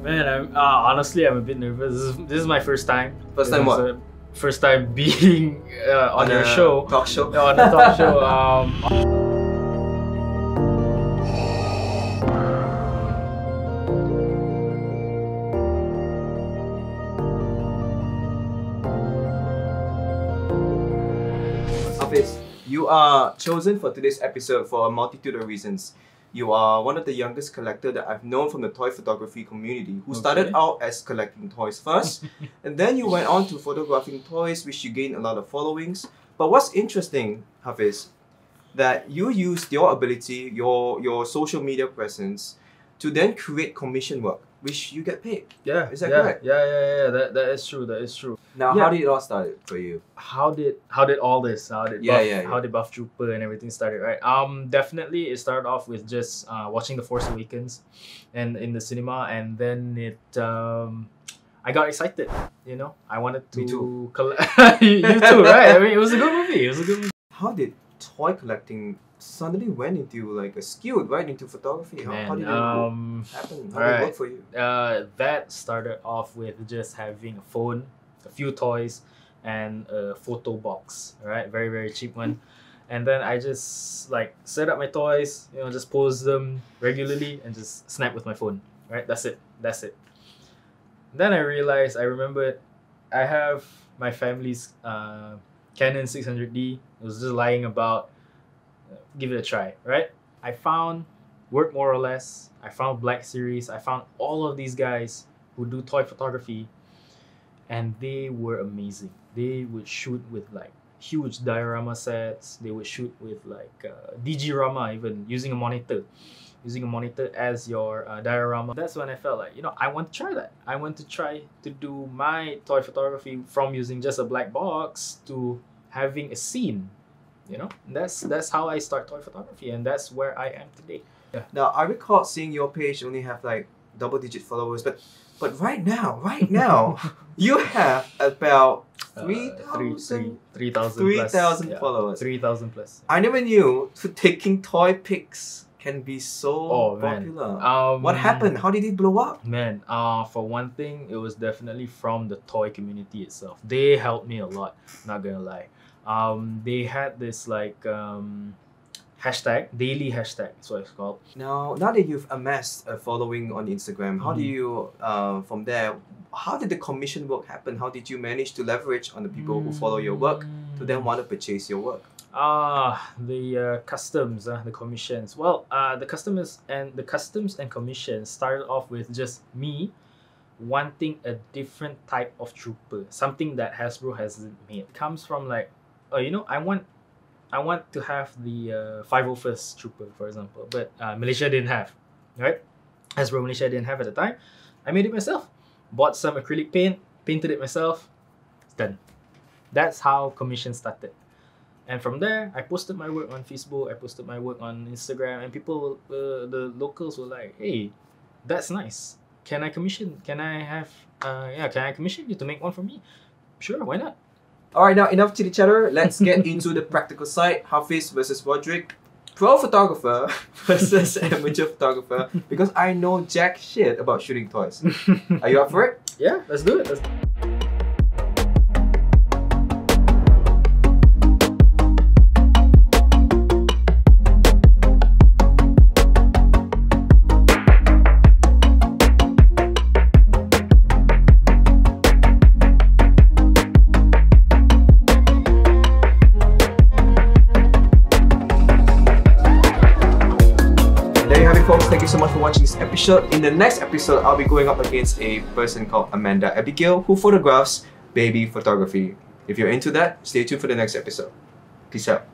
Man, I'm uh, honestly I'm a bit nervous. This is, this is my first time. First time what? First time being uh, on, your a show. Talk show. On a talk show. Um, Hafiz, you are chosen for today's episode for a multitude of reasons. You are one of the youngest collector that I've known from the toy photography community who started out as collecting toys first, and then you went on to photographing toys, which you gained a lot of followings. But what's interesting, Hafiz, that you used your ability, your your social media presence, to then create commission work, which you get paid. yeah, Is that yeah, correct? Yeah, yeah, yeah. That that is true. That is true. Now, Yeah. how did it all start for you? how did how did all this how did Yeah, buff, yeah, yeah. how did buff trooper and everything started right um definitely it started off with just uh, watching the force awakens and in the cinema and then it um i got excited you know i wanted to Me too. you too right i mean it was a good movie it was a good movie How did toy collecting suddenly went into like a skilled right into photography? How, how did it um happen? How did it work for you? uh, that started off with just having a phone, a few toys, and a photo box. Right, very very cheap one. And then I just like set up my toys, you know, just pose them regularly and just snap with my phone. Right, that's it. That's it. Then I realized, I remembered, I have my family's uh, Canon 600D. It was just lying about. Give it a try, right? I found work more or less. I found Black Series. I found all of these guys who do toy photography, and they were amazing. They would shoot with like huge diorama sets. They would shoot with like uh, DigiRama, even using a monitor, using a monitor as your uh, diorama. That's when I felt like you know I want to try that. I want to try to do my toy photography from using just a black box to having a scene. You know, that's that's how I start toy photography, and that's where I am today. yeah Now I recall seeing your page only have like double digit followers, but but right now, right now, you have about Uh, 3,000 three- three- 3,000 plus. 3,000 Yeah, followers. 3,000 plus. I never knew taking toy pics can be so Oh, popular. Um, what happened? How did it blow up? Man, uh, for one thing, it was definitely from the toy community itself. They helped me a lot, not gonna lie. Um, they had this like um, hashtag, daily hashtag, so it's called. Now, now that you've amassed a following on Instagram, how do Mhm. you, uh, from there, how did the commission work happen? How did you manage to leverage on the people who follow your work to then want to purchase your work? Ah, the uh, customs, uh, the commissions. Well, uh, the customers and the customs and commissions started off with just me wanting a different type of trooper, something that Hasbro hasn't made. It comes from like, oh, you know, I want, I want to have the uh, 501st trooper, for example, but uh, Malaysia didn't have, right? Hasbro Malaysia didn't have at the time. I made it myself. Bought some acrylic paint, painted it myself. It's done. That's how commission started. And from there, I posted my work on Facebook. I posted my work on Instagram, and people, uh, the locals were like, "Hey, that's nice. Can I commission? Can I have? Uh, yeah, can I commission you to make one for me? Sure, why not? All right, now enough chitty chatter. Let's get into the practical side. Hafiz versus Rodric, pro photographer versus amateur photographer. Because I know jack shit about shooting toys. Are you up for it? yeah, let's do it. Let's folks. Thank you so much for watching this episode. In the next episode, I'll be going up against a person called Amanda Abigail who photographs baby photography. If you're into that, stay tuned for the next episode. Peace out.